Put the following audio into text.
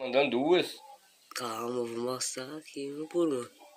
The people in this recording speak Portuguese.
Mandando duas. Calma, vou mostrar aqui um por um.